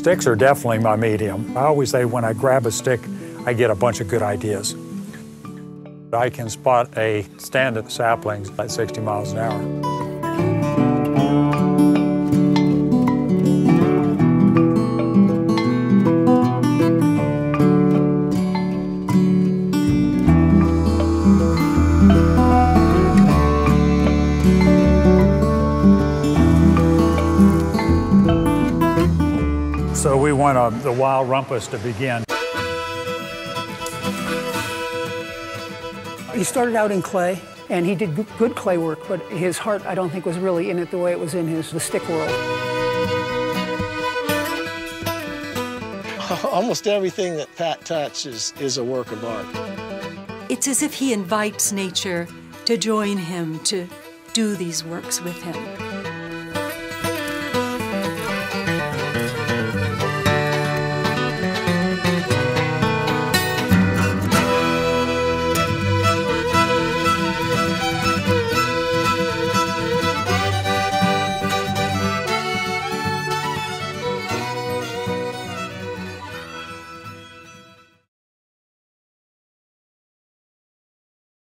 Sticks are definitely my medium. I always say when I grab a stick, I get a bunch of good ideas. I can spot a stand of saplings at 60 miles an hour. So we want uh, the wild rumpus to begin. He started out in clay, and he did good clay work, but his heart, I don't think, was really in it the way it was in his the stick world. Almost everything that Pat touches is a work of art. It's as if he invites nature to join him to do these works with him.